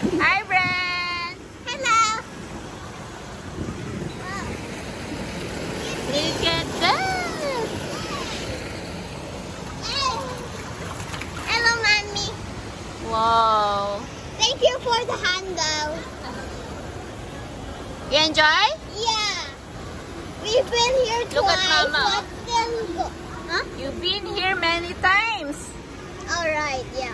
Hi, Brad. Hello. Look at that. Hey. Hello, mommy. Whoa. Thank you for the handle. You enjoy? Yeah. We've been here Look twice. At mama. But still. Huh? You've been here many times. Alright, yeah.